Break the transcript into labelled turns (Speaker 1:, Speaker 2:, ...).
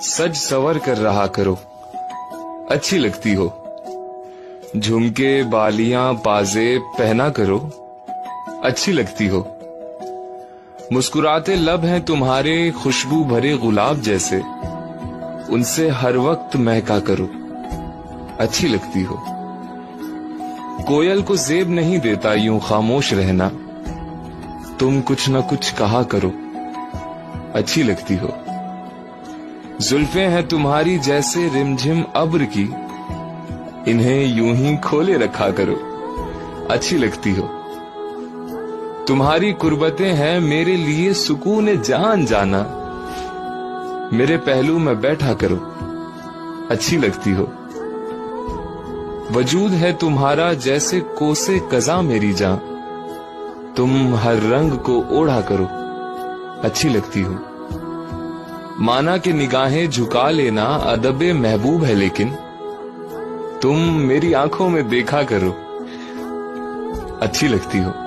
Speaker 1: सज सवर कर रहा करो। अच्छी लगती हो। झुमके बालियाँ बाजे पहना करो। अच्छी लगती हो। मुस्कुराते लब हैं तुम्हारे खुशबू भरे गुलाब जैसे। उनसे हर वक्त महका करो। अच्छी लगती हो। कोयल को जेब नहीं देता यूँ खामोश रहना। तुम कुछ न कुछ कहा करो। अच्छी लगती हो। जुल्फे हैं तुम्हारी जैसे रिमझिम अब्र की। इन्हें यूँ ही खोले रखा करो। अच्छी लगती हो। तुम्हारी कुर्बतें हैं मेरे लिए सुकून जान जाना। मेरे पहलू में बैठा करो। अच्छी लगती हो। वजूद है तुम्हारा जैसे कोसे कजा मेरी जान तुम हर रंग को ओढ़ा करो। अच्छी लगती हो। माना कि निगाहें झुका लेना अदब महबूब है लेकिन तुम मेरी आँखों में देखा करो, अच्छी लगती हो।